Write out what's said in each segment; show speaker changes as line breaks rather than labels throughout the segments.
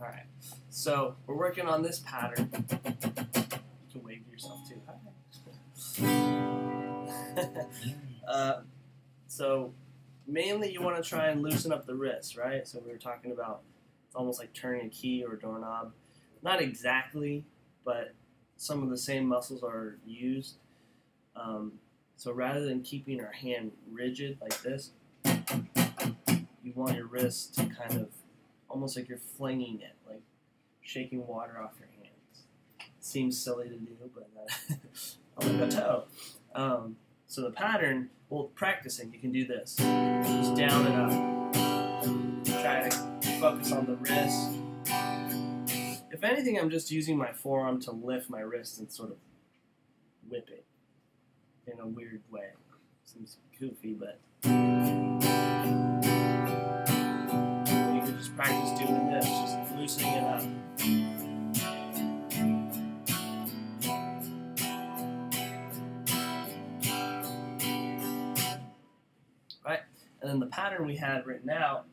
All right. So we're working on this pattern. You wave yourself too. Hi. uh, so mainly you want to try and loosen up the wrist, right? So we were talking about it's almost like turning a key or a doorknob. Not exactly, but some of the same muscles are used. Um, so rather than keeping our hand rigid like this, you want your wrist to kind of almost like you're flinging it, like shaking water off your hands. Seems silly to do, but uh, I'll let go. Um, so the pattern, well, practicing, you can do this. Just down and up. Try to focus on the wrist. If anything, I'm just using my forearm to lift my wrist and sort of whip it in a weird way. Seems goofy, but and then the pattern we had written out,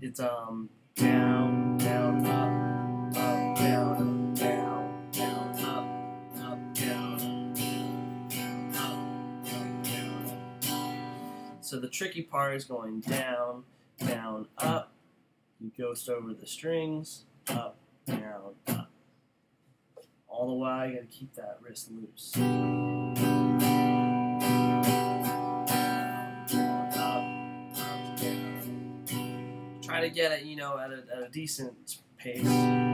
it's um down, down, up, up, down, down, down, up, up, down, up, up, down. Up. So the tricky part is going down, down, up. You ghost over the strings, up, down, up. All the while, you gotta keep that wrist loose. Try to get it, you know, at a, at a decent pace.